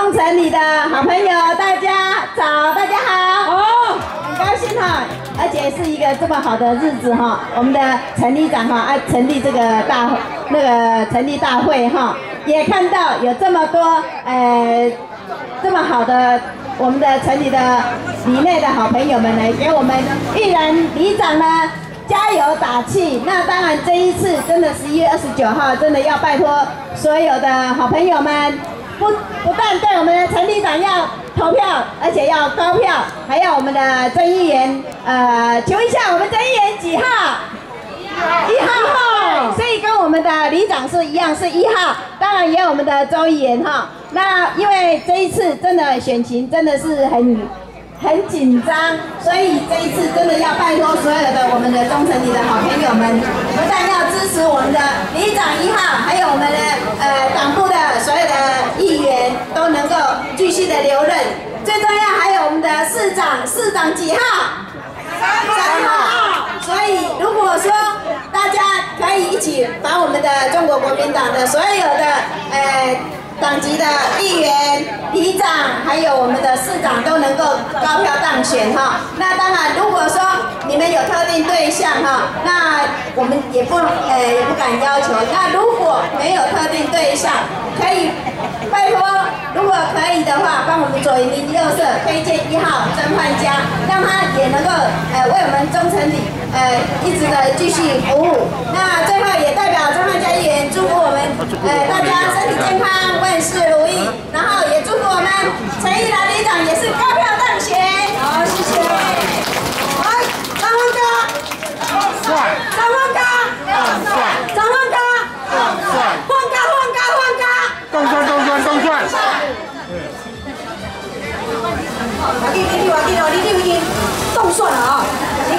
中城里的好朋友，大家早，大家好。哦，很高兴哈，而且是一个这么好的日子哈。我们的陈里长哈，啊，成立这个大那个成立大会哈，也看到有这么多呃这么好的我们的城里的里内的好朋友们来给我们玉兰里长呢。加油打气！那当然，这一次真的十一月二十九号，真的要拜托所有的好朋友们，不不但对我们的陈里长要投票，而且要高票，还要我们的曾议员，呃，求一下我们曾议员几号？一号。一号所以跟我们的里长是一样，是一号。当然也有我们的周议员哈。那因为这一次真的选情真的是很。很紧张，所以这一次真的要拜托所有的我们的中城里的好朋友们，不但要支持我们的里长一号，还有我们的呃党部的所有的议员都能够继续的留任。最重要还有我们的市长，市长几号？三号。所以如果说大家可以一起把我们的中国国民党的所有的呃。党籍的议员、里长，还有我们的市长都能够高票当选哈。那当然，如果说你们有特定对象哈，那我们也不呃也不敢要求。那如果没有特定对象，可以，左邻右舍推荐一号曾焕佳，让他也能够呃为我们忠诚里呃一直的继续服务。那最后也代表曾焕佳议员祝福我们呃大家身体健康。万事如意，然后也祝福我们陈义兰里长也是高票当选。好，谢谢。来，张万哥，帅，张万哥，帅，张万哥，帅，换哥，换哥，换哥，动帅，动帅，动帅。我给你，我给你，你你已经动算了啊！你